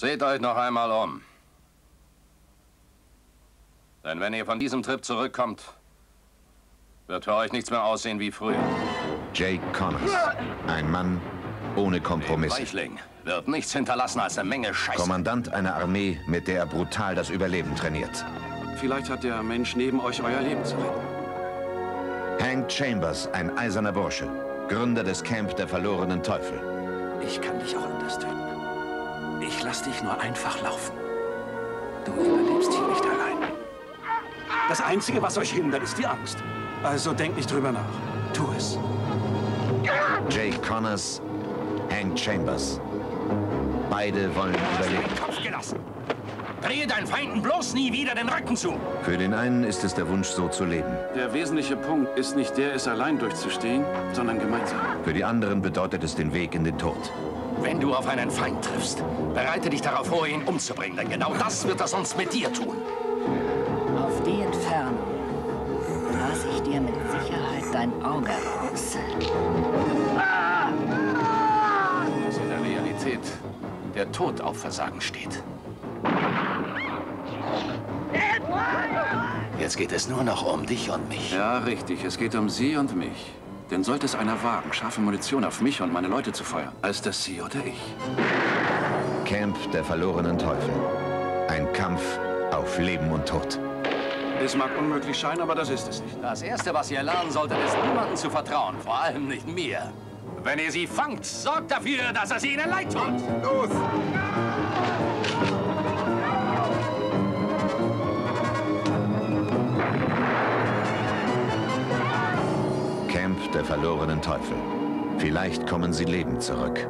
Seht euch noch einmal um. Denn wenn ihr von diesem Trip zurückkommt, wird für euch nichts mehr aussehen wie früher. Jake Connors. Ein Mann ohne Kompromisse. Weichling wird nichts hinterlassen als eine Menge Scheiße. Kommandant einer Armee, mit der er brutal das Überleben trainiert. Vielleicht hat der Mensch neben euch euer Leben zu retten. Hank Chambers, ein eiserner Bursche. Gründer des Camp der verlorenen Teufel. Ich kann dich auch anders töten. Ich lass dich nur einfach laufen. Du überlebst hier nicht allein. Das Einzige, was euch hindert, ist die Angst. Also denk nicht drüber nach. Tu es. Jake Connors, Hank Chambers. Beide wollen überleben. Kopf gelassen. Drehe deinen Feinden bloß nie wieder den Rücken zu. Für den einen ist es der Wunsch, so zu leben. Der wesentliche Punkt ist nicht der, es allein durchzustehen, sondern gemeinsam. Für die anderen bedeutet es den Weg in den Tod. Wenn du auf einen Feind triffst, bereite dich darauf vor, ihn umzubringen. Denn genau das wird er sonst mit dir tun. Auf die Entfernung lasse ich dir mit Sicherheit dein Auge aus. Dass in der Realität der Tod auf Versagen steht. Jetzt geht es nur noch um dich und mich. Ja, richtig. Es geht um Sie und mich. Denn sollte es einer wagen, scharfe Munition auf mich und meine Leute zu feuern, als das Sie oder ich. Camp der verlorenen Teufel. Ein Kampf auf Leben und Tod. Es mag unmöglich scheinen, aber das ist es nicht. Das Erste, was ihr lernen solltet, ist, niemandem zu vertrauen. Vor allem nicht mir. Wenn ihr sie fangt, sorgt dafür, dass es ihnen leid tut. Los! Camp der verlorenen Teufel. Vielleicht kommen sie lebend zurück.